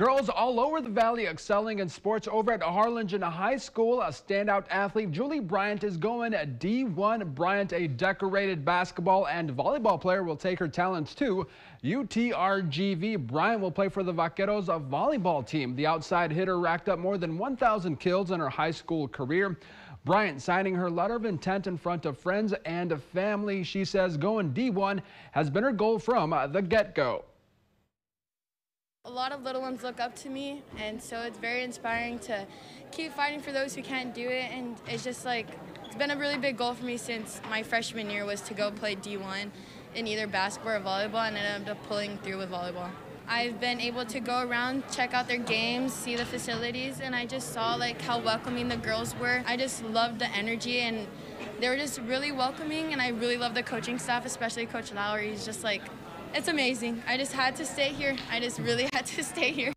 Girls all over the valley excelling in sports over at Harlingen High School. A standout athlete, Juli Bryant, is going D1. Bryant, a decorated basketball and volleyball player, will take her talents to UTRGV. Bryant will play for the Vaqueros volleyball team. The outside hitter racked up more than 1,000 kills in her high school career. Bryant signing her letter of intent in front of friends and family. She says going D1 has been her goal from the get-go. A lot of little ones look up to me, and so it's very inspiring to keep fighting for those who can't do it. And it's just like, it's been a really big goal for me since my freshman year was to go play D1 in either basketball or volleyball, and I ended up pulling through with volleyball. I've been able to go around, check out their games, see the facilities, and I just saw like how welcoming the girls were. I just loved the energy and they were just really welcoming and I really love the coaching staff, especially Coach Lowry. He's just like it's amazing. I just had to stay here. I just really had to stay here.